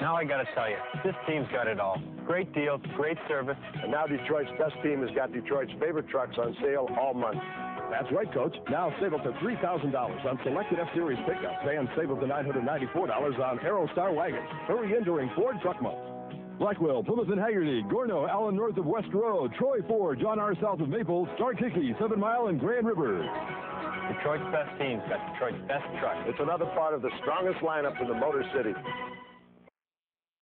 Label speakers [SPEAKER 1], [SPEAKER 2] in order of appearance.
[SPEAKER 1] Now I gotta tell you, this team's got it all. Great deals, great service.
[SPEAKER 2] And now Detroit's best team has got Detroit's favorite trucks on sale all month.
[SPEAKER 3] That's right, Coach. Now save up to $3,000 on selected F-Series pickups and save up to $994 on Aerostar wagons. Hurry in during Ford Truck Month. Blackwell, Plymouth and Haggerty, Gorno, Allen north of West Road, Troy Ford, John R. south of Maple, Star Seven Mile, and Grand River.
[SPEAKER 1] Detroit's best team's got Detroit's best truck.
[SPEAKER 2] It's another part of the strongest lineup in the Motor City.